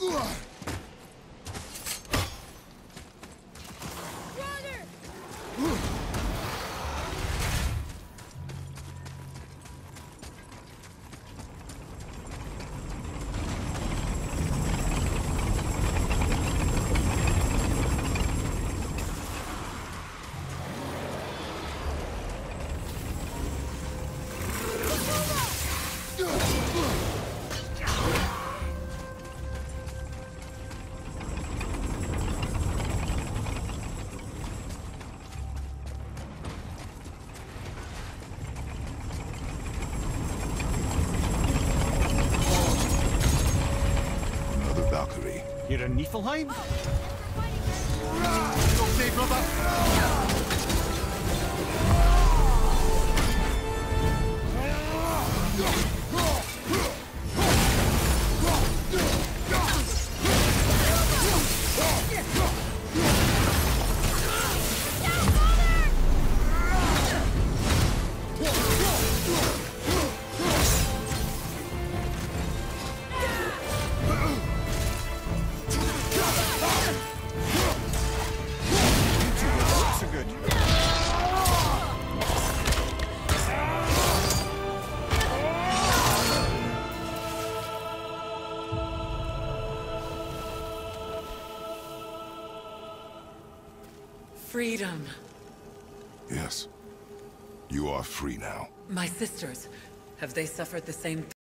Another You're in Niflheim? Okay, brother. So Freedom. Yes. You are free now. My sisters, have they suffered the same